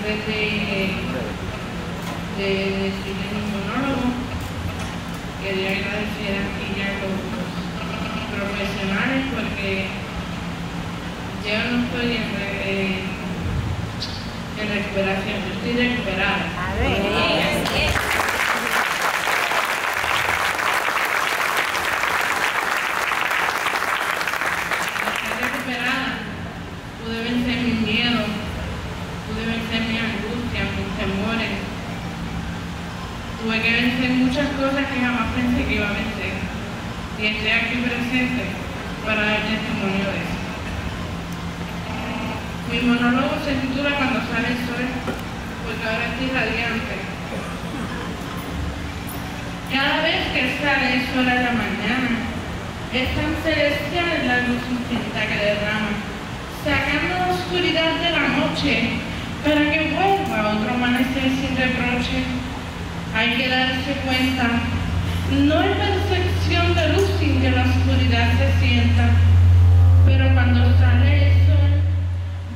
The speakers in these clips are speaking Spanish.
antes de, de decirle mi monólogo, quería agradecer aquí a los profesionales porque yo no estoy en, eh, en recuperación, yo estoy recuperada. A ver. Estoy recuperada, pude vencer mis miedos, pude vencer mi angustia, mis temores. Tuve que vencer muchas cosas que jamás pensé que iba a vencer. Y estoy aquí presente para dar testimonio de eso. Mi monólogo se titula Cuando sale el sol, porque ahora estoy radiante. Cada vez que sale el sol a la mañana, es tan celestial la luz infinita que derrama, sacando la oscuridad de la noche para que vuelva otro amanecer sin reproche. Hay que darse cuenta, no hay percepción de luz sin que la oscuridad se sienta, pero cuando sale el sol,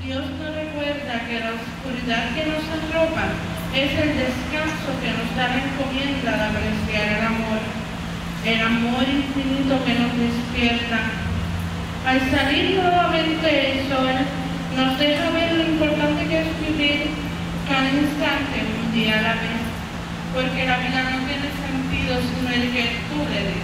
Dios nos recuerda que la oscuridad que nos arropa es el descanso que nos da la encomienda de apreciar el amor. El amor infinito que nos despierta. Al salir nuevamente el sol, nos deja ver lo importante que es vivir cada instante, un día a la vez, porque la vida no tiene sentido sino el que tú le des.